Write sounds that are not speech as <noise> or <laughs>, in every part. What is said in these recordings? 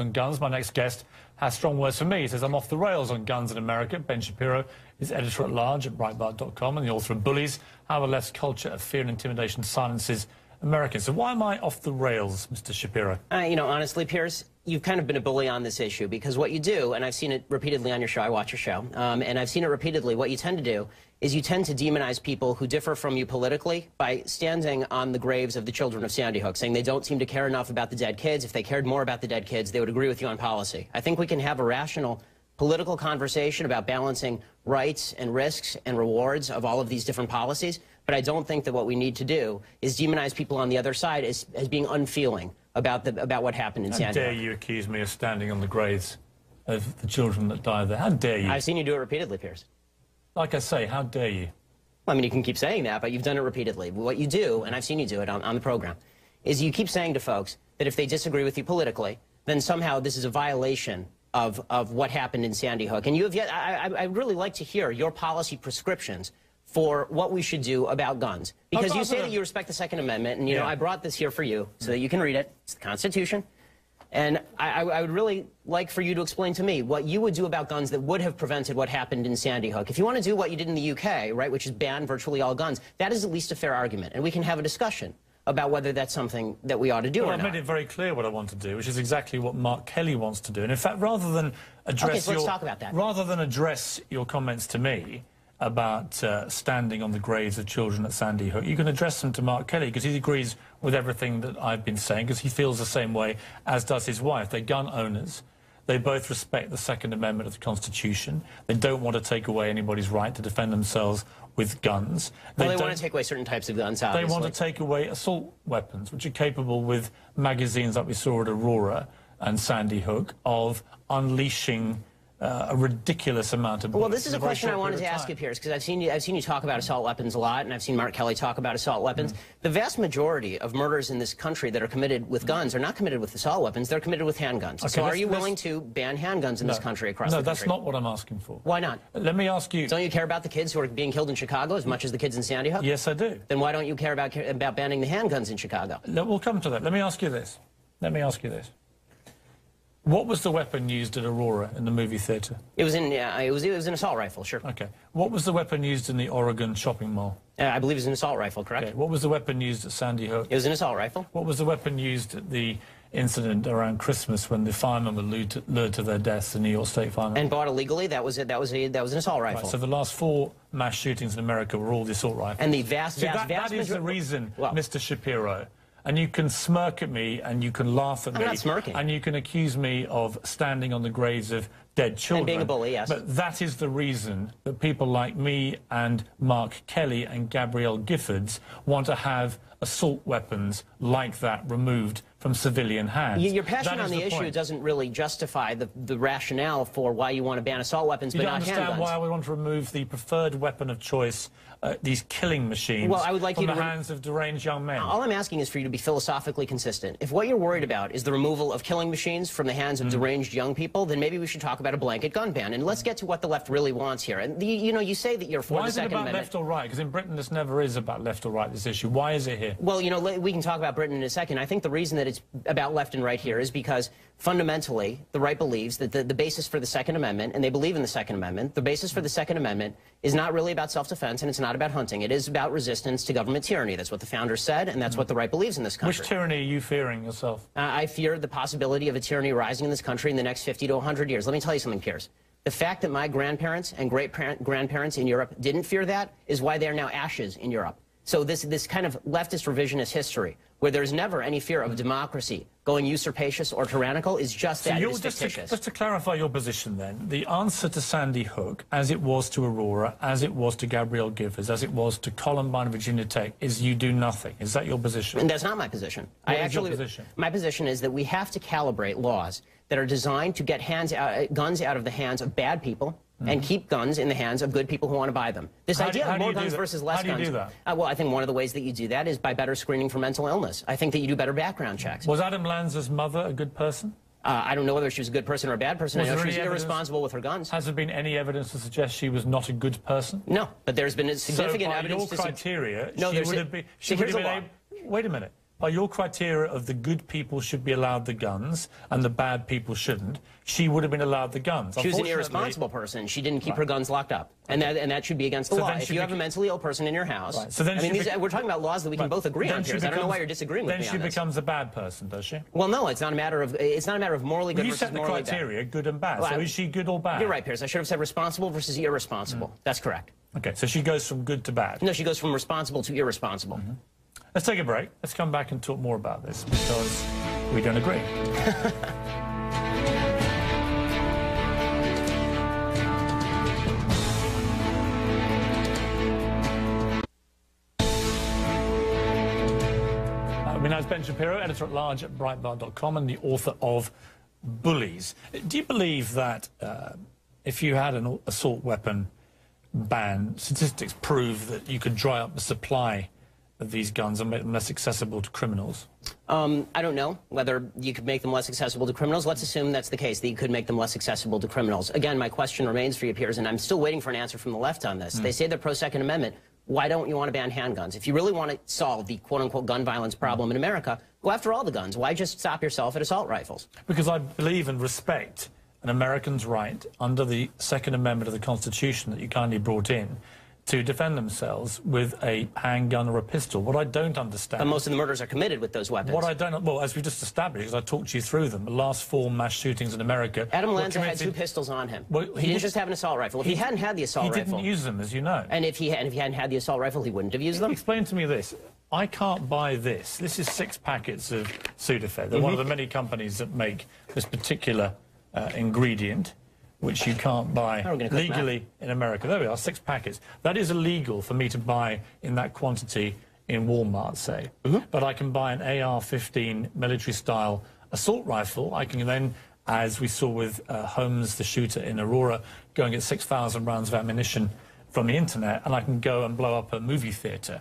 On Guns. My next guest has strong words for me. He says, I'm off the rails on guns in America. Ben Shapiro is editor at large at Breitbart.com and the author of Bullies How a Left's Culture of Fear and Intimidation Silences Americans. So why am I off the rails, Mr. Shapiro? Uh, you know, honestly, Piers, you've kind of been a bully on this issue because what you do, and I've seen it repeatedly on your show, I watch your show, um, and I've seen it repeatedly, what you tend to do is you tend to demonize people who differ from you politically by standing on the graves of the children of Sandy Hook, saying they don't seem to care enough about the dead kids. If they cared more about the dead kids, they would agree with you on policy. I think we can have a rational political conversation about balancing rights and risks and rewards of all of these different policies. But I don't think that what we need to do is demonize people on the other side as, as being unfeeling about, the, about what happened in Sandy Hook. How dare you accuse me of standing on the graves of the children that died there? How dare you? I've seen you do it repeatedly, Piers. Like I say, how dare you? Well, I mean, you can keep saying that, but you've done it repeatedly. What you do, and I've seen you do it on, on the program, is you keep saying to folks that if they disagree with you politically, then somehow this is a violation of, of what happened in Sandy Hook. And you have yet, I, I, I really like to hear your policy prescriptions for what we should do about guns. Because you say that you respect the Second Amendment, and you yeah. know, I brought this here for you so that you can read it. It's the Constitution. And I, I, would really like for you to explain to me what you would do about guns that would have prevented what happened in Sandy Hook. If you want to do what you did in the UK, right, which is ban virtually all guns, that is at least a fair argument, and we can have a discussion about whether that's something that we ought to do well, I've made it very clear what I want to do, which is exactly what Mark Kelly wants to do. And in fact, rather than address okay, so let's your, talk about that. rather than address your comments to me, about uh, standing on the graves of children at Sandy Hook. You can address them to Mark Kelly because he agrees with everything that I've been saying because he feels the same way as does his wife. They're gun owners. They both respect the Second Amendment of the Constitution. They don't want to take away anybody's right to defend themselves with guns. They, well, they want to take away certain types of guns, obviously. They want to take away assault weapons, which are capable with magazines like we saw at Aurora and Sandy Hook of unleashing uh, a ridiculous amount of Well, this is a question I wanted to ask you, Piers, because I've seen you, I've seen you talk about assault weapons a lot, and I've seen Mark Kelly talk about assault weapons. Mm -hmm. The vast majority of murders in this country that are committed with guns are not committed with assault weapons; they're committed with handguns. Okay, so, are you willing to ban handguns in no, this country across no, the country? No, that's not what I'm asking for. Why not? Let me ask you. Don't you care about the kids who are being killed in Chicago as much as the kids in Sandy Hook? Yes, I do. Then why don't you care about about banning the handguns in Chicago? We'll come to that. Let me ask you this. Let me ask you this. What was the weapon used at Aurora in the movie theatre? It was in yeah, it was it was an assault rifle, sure. Okay. What was the weapon used in the Oregon shopping mall? Uh, I believe it was an assault rifle, correct? Okay. What was the weapon used at Sandy Hook? It was an assault rifle. What was the weapon used at the incident around Christmas when the firemen were lured to, lured to their deaths, the New York State firemen? And bought illegally. That was it. That was a that was an assault rifle. Right, so the last four mass shootings in America were all the assault rifles. And the vast, See, vast, that, vast that is the reason, well, Mr. Shapiro and you can smirk at me and you can laugh at I'm me. not smirking. And you can accuse me of standing on the graves of dead children. And being a bully, yes. But that is the reason that people like me and Mark Kelly and Gabrielle Giffords want to have assault weapons like that removed from civilian hands. Your passion on the, the issue point. doesn't really justify the, the rationale for why you want to ban assault weapons, you but don't not understand why we want to remove the preferred weapon of choice, uh, these killing machines, well, I would like from you the hands of deranged young men. All I'm asking is for you to be philosophically consistent. If what you're worried about is the removal of killing machines from the hands of mm. deranged young people, then maybe we should talk about a blanket gun ban. And let's get to what the left really wants here. And the, you know, you say that you're for why the Second Amendment. Why is it about left or right? Because in Britain this never is about left or right, this issue. Why is it here? Well, you know, we can talk about Britain in a second. I think the reason that it's about left and right here is because fundamentally the right believes that the, the basis for the Second Amendment, and they believe in the Second Amendment, the basis for the Second Amendment is not really about self-defense and it's not about hunting. It is about resistance to government tyranny. That's what the founders said, and that's what the right believes in this country. Which tyranny are you fearing yourself? Uh, I fear the possibility of a tyranny rising in this country in the next 50 to 100 years. Let me tell you something, Piers. The fact that my grandparents and great-grandparents in Europe didn't fear that is why they are now ashes in Europe. So this, this kind of leftist revisionist history, where there's never any fear of democracy going usurpacious or tyrannical, is just so that. Just to, just to clarify your position then, the answer to Sandy Hook, as it was to Aurora, as it was to Gabrielle Giffords, as it was to Columbine and Virginia Tech, is you do nothing. Is that your position? And that's not my position. What I actually, your position? My position is that we have to calibrate laws that are designed to get hands out, guns out of the hands of bad people. And keep guns in the hands of good people who want to buy them. This how idea do, of more guns versus less how do guns. do that? Uh, well, I think one of the ways that you do that is by better screening for mental illness. I think that you do better background checks. Was Adam Lanza's mother a good person? Uh, I don't know whether she was a good person or a bad person. Was I know she was irresponsible with her guns. Has there been any evidence to suggest she was not a good person? No, but there's been significant so by evidence your criteria, no, she would have been. She would have been wait a minute. By your criteria of the good people should be allowed the guns and the bad people shouldn't, she would have been allowed the guns. She was an irresponsible person. She didn't keep right. her guns locked up, and that and that should be against the so law. If you have a mentally ill person in your house, right. so then I mean, these, we're talking about laws that we can both agree on here. I don't know why you're disagreeing with me Then she becomes a bad person, does she? Well, no, it's not a matter of it's not a matter of morally good well, you versus set the criteria, bad. good and bad. Well, so I, is she good or bad? You're right, Piers. I should have said responsible versus irresponsible. Mm. That's correct. Okay, so she goes from good to bad. No, she goes from responsible to irresponsible. Mm -hmm. Let's take a break. Let's come back and talk more about this because we don't agree. <laughs> Uh, now, it's Ben Shapiro, editor-at-large at Breitbart.com and the author of Bullies. Do you believe that uh, if you had an assault weapon ban, statistics prove that you could dry up the supply of these guns and make them less accessible to criminals? Um, I don't know whether you could make them less accessible to criminals. Let's assume that's the case, that you could make them less accessible to criminals. Again, my question remains for you, Piers, and I'm still waiting for an answer from the left on this. Mm. They say they're pro-Second Amendment. Why don't you want to ban handguns? If you really want to solve the quote-unquote gun violence problem in America, go after all the guns. Why just stop yourself at assault rifles? Because I believe and respect an American's right under the Second Amendment of the Constitution that you kindly brought in to defend themselves with a handgun or a pistol. What I don't understand... But most of the murders are committed with those weapons. What I don't... Well, as we just established, because I talked you through them, the last four mass shootings in America... Adam Lanza had two pistols on him. Well, he, he didn't just have an assault rifle. If he, he hadn't had the assault he rifle... He didn't use them, as you know. And if he, and if he hadn't had the assault rifle, he wouldn't have used them? Explain to me this. I can't buy this. This is six packets of Sudafed. They're mm -hmm. one of the many companies that make this particular uh, ingredient which you can't buy legally in America. There we are, six packets. That is illegal for me to buy in that quantity in Walmart, say. Mm -hmm. But I can buy an AR-15 military-style assault rifle. I can then, as we saw with uh, Holmes, the shooter in Aurora, go and get 6,000 rounds of ammunition from the internet, and I can go and blow up a movie theatre.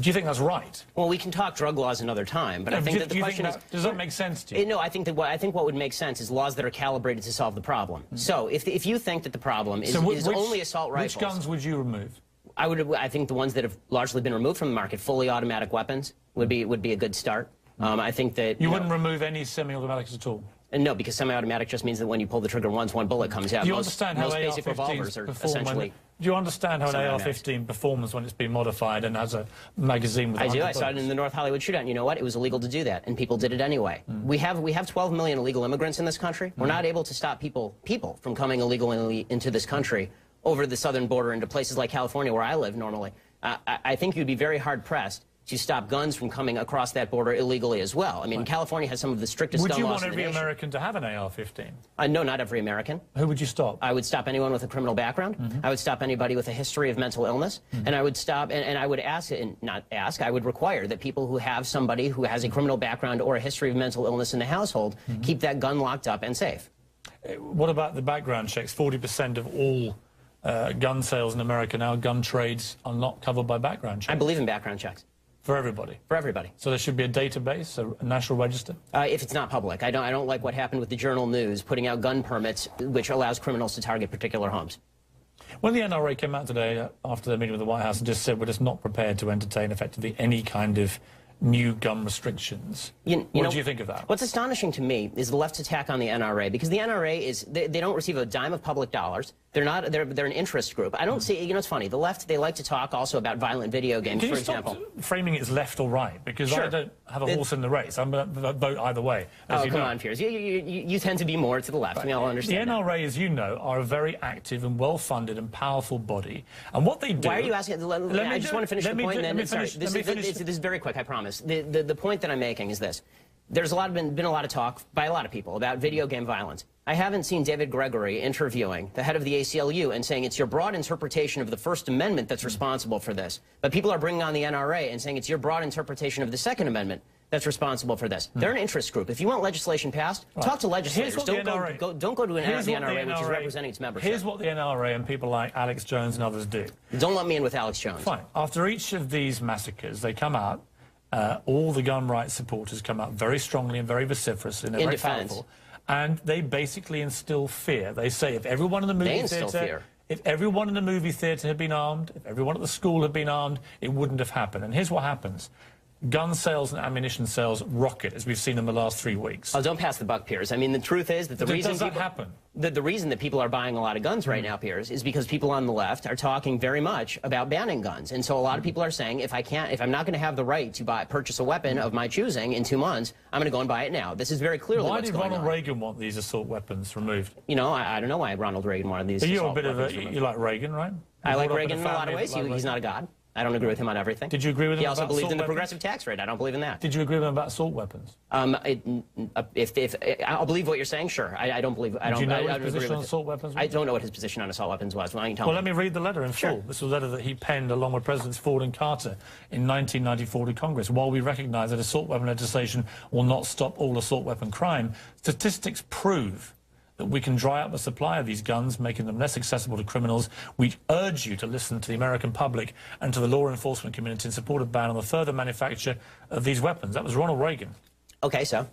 Do you think that's right? Well, we can talk drug laws another time, but no, I think do, that the question that, is... Does that make sense to you? No, I think that what, I think what would make sense is laws that are calibrated to solve the problem. Mm -hmm. So if, if you think that the problem is, so is only assault rifles... Which guns would you remove? I would. I think the ones that have largely been removed from the market, fully automatic weapons, would be would be a good start. Um, I think that you, you wouldn't know, remove any semi-automatics at all. And no, because semi-automatic just means that when you pull the trigger once, one bullet comes out. Do you most, understand most how basic revolvers are essentially. Do you understand how an AR-15 performs when it's been modified and has a magazine with? I do. I saw it in the North Hollywood shootout. And you know what? It was illegal to do that, and people did it anyway. Mm. We have we have 12 million illegal immigrants in this country. We're mm. not able to stop people people from coming illegally into this country over the southern border into places like California, where I live normally. Uh, I, I think you'd be very hard pressed to stop guns from coming across that border illegally as well. I mean, right. California has some of the strictest would gun laws in the. Would you want every American to have an AR-15? Uh, no, not every American. Who would you stop? I would stop anyone with a criminal background. Mm -hmm. I would stop anybody with a history of mental illness. Mm -hmm. And I would stop, and, and I would ask, and not ask, I would require that people who have somebody who has a criminal background or a history of mental illness in the household mm -hmm. keep that gun locked up and safe. Uh, what about the background checks? 40% of all uh, gun sales in America now, gun trades are not covered by background checks. I believe in background checks. For everybody? For everybody. So there should be a database, a national register? Uh, if it's not public. I don't, I don't like what happened with the Journal News putting out gun permits, which allows criminals to target particular homes. When the NRA came out today uh, after the meeting with the White House and just said we're just not prepared to entertain effectively any kind of new gun restrictions. You, you what know, do you think of that? What's astonishing to me is the left's attack on the NRA, because the NRA is, they, they don't receive a dime of public dollars. They're not, they're, they're an interest group. I don't hmm. see, you know, it's funny. The left, they like to talk also about violent video games, Can for example. Stop framing it as left or right, because sure. I don't have a horse in the race. I'm going to vote either way. oh, come know. on, Piers. You, you, you, you, tend to be more to the left. Right. I mean, I'll understand. The NRA, that. as you know, are a very active and well-funded and powerful body. And what they do... Why are you asking? Let, let I just want to finish the point, do, and then, sorry, this, is, this, is very quick, I promise. The, the, the point that I'm making is this. There's a lot been, been a lot of talk by a lot of people about video game violence. I haven't seen David Gregory interviewing the head of the ACLU and saying it's your broad interpretation of the First Amendment that's responsible for this. But people are bringing on the NRA and saying it's your broad interpretation of the Second Amendment that's responsible for this. Hmm. They're an interest group. If you want legislation passed, right. talk to legislators. Don't go, go, don't go to an NRA, the NRA, which is representing its membership. Here's what the NRA and people like Alex Jones and others do. Don't let me in with Alex Jones. Fine. After each of these massacres, they come out uh, all the gun rights supporters come out very strongly and very vociferous and in very defense. powerful. And they basically instill fear. They say if everyone in the movie theatre... If everyone in the movie theatre had been armed, if everyone at the school had been armed, it wouldn't have happened. And here's what happens. Gun sales and ammunition sales rocket, as we've seen in the last three weeks. Oh, don't pass the buck, Piers. I mean, the truth is that the reason does that people, happen? The, the reason that people are buying a lot of guns right hmm. now, Piers, is because people on the left are talking very much about banning guns, and so a lot of hmm. people are saying, if I can't, if I'm not going to have the right to buy purchase a weapon hmm. of my choosing in two months, I'm going to go and buy it now. This is very clearly Why did Ronald on. Reagan want these assault weapons removed? You know, I, I don't know why Ronald Reagan wanted these. You're a bit of a, removed. you like Reagan, right? I You like Reagan in a lot of ways. that He, he's not a god. I don't agree with him on everything. Did you agree with him He also assault in the weapons? progressive tax rate. I don't believe in that. Did you agree with him about assault weapons? Um, it, uh, if, if I'll believe what you're saying, sure. I, I don't believe. I don't. you know I, his I position on assault weapons was? I don't know what his position on assault weapons was. Why don't you tell Well, me? let me read the letter in Sure. full. This was a letter that he penned along with Presidents Ford and Carter in 1994 to Congress. While we recognize that assault weapon legislation will not stop all assault weapon crime, statistics prove that we can dry up the supply of these guns, making them less accessible to criminals. We urge you to listen to the American public and to the law enforcement community in support of ban on the further manufacture of these weapons. That was Ronald Reagan. Okay, so. I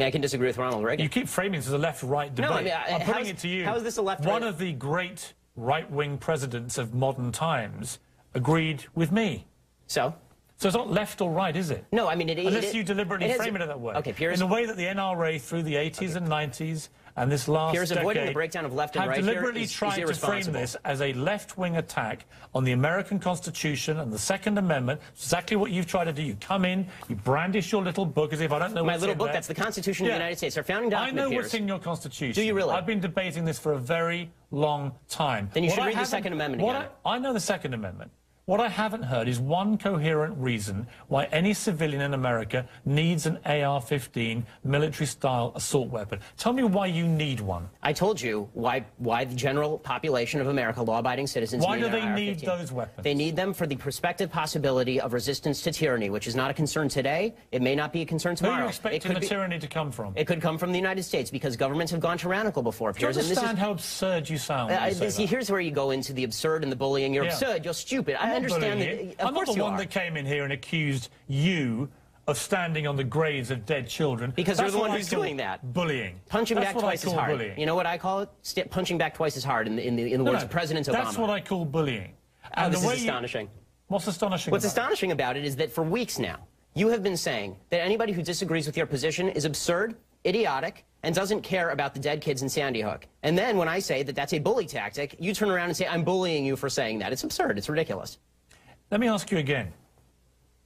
mean, I can disagree with Ronald Reagan. You keep framing this as a left-right debate. No, I mean, I- am putting it to you. how is this a left-right- One of the great right-wing presidents of modern times agreed with me. So. So it's not left or right, is it? No, I mean, it, it- Unless it- you deliberately it is- frame it that way. Okay, Piers. In the way that the NRA through the 80s and 90s and this last avoiding decade the breakdown of left and have right here deliberately is- is tried to frame this as a left-wing attack on the American Constitution and the Second Amendment. Exactly what you've tried to do. You come in, you brandish your little book as if I don't know My what's little book, there. that's the Constitution of the United States, our founding document. I know what's in your constitution. Do you really? I've been debating this for a very long time. Then you What should I read the Second Amendment what again. I, I know the Second Amendment. What I haven't heard is one coherent reason why any civilian in America needs an AR-15 military-style assault weapon. Tell me why you need one. I told you why why the general population of America, law-abiding citizens, Why do they AR-15. need those weapons? They need them for the prospective possibility of resistance to tyranny, which is not a concern today. It may not be a concern tomorrow. Who are you it expecting could the be, tyranny to come from? It could come from the United States because governments have gone tyrannical before. do you Piers, and this is- understand how absurd you sound Uh, you see, that? here's where you go into the absurd and the bullying. You're Yeah. absurd. You're stupid. I I'm not understand that. Of I'm not the one are. that came in here and accused you of standing on the graves of dead children. Because you're the one who's doing that. Bullying. Punching That's back twice as hard. Bullying. You know what I call it? St- punching back twice as hard in the in the, in the No, words no, of President Obama. That's what I call bullying. Oh, And this the is way you- astonishing. What's astonishing? What's about it? astonishing about it is that for weeks now, you have been saying that anybody who disagrees with your position is absurd, idiotic, and doesn't care about the dead kids in Sandy Hook. And then when I say that that's a bully tactic, you turn around and say, I'm bullying you for saying that. It's absurd. It's ridiculous. Let me ask you again.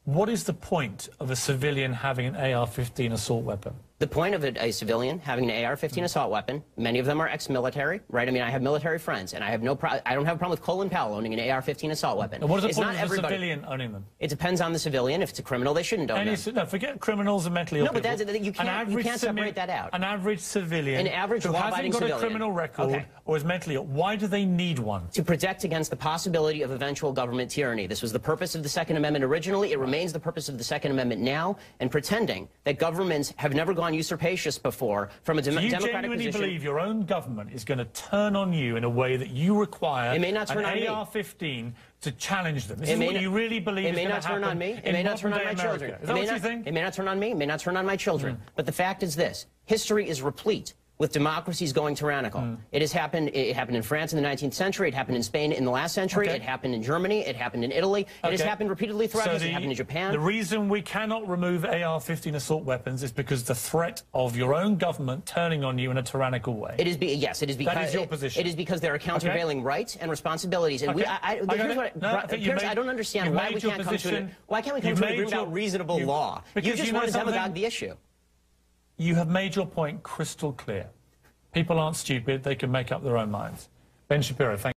What is the point of a civilian having an AR-15 assault weapon? The point of a, a civilian having an AR-15 mm-hmm. assault weapon, many of them are ex-military, right? I mean, I have military friends, and I have no pro- I don't have a problem with Colin Powell owning an AR-15 assault weapon. And what is the it's point not of a everybody. civilian owning them? It depends on the civilian. If it's a criminal, they shouldn't own Any, them. no, forget criminals and mentally ill No, but people. that's- you An can't- you can't separate that out. An average civilian An average who hasn't law-abiding got civilian. a criminal record Okay. or is mentally ill, why do they need one? to protect against the possibility of eventual government tyranny. This was the purpose of the Second Amendment originally. It remains the purpose of the Second Amendment now. And pretending that governments have never gone usurpacious before from a dem- Do you democratic genuinely position. believe your own government is going to turn on you in a way that you require It may not turn an on me. AR-15 to challenge them? This It is what you really believe it is may going not to turn on me. It may not turn on my children. America. It Is that may what not, you think? It may not turn on me. It may not turn on my children. Hmm. But the fact is this: history is replete with democracies going tyrannical. Hmm. It has happened. It happened in France in the 19th century. It happened in Spain in the last century. Okay. It happened in Germany. It happened in Italy. It has happened repeatedly throughout So history. It happened in Japan. The reason we cannot remove AR-15 assault weapons is because the threat of your own government turning on you in a tyrannical way. It is be, yes, it is because is your it- it is because there are countervailing rights and responsibilities, and we. Okay. I, I, I here's what, No, I Bri- think you Piers, made- I don't understand why we can't come to an, position- why can't we come to an agreement your- about reasonable you- law? You just want to demagogue the issue. You have made your point crystal clear. People aren't stupid. They can make up their own minds. Ben Shapiro, thank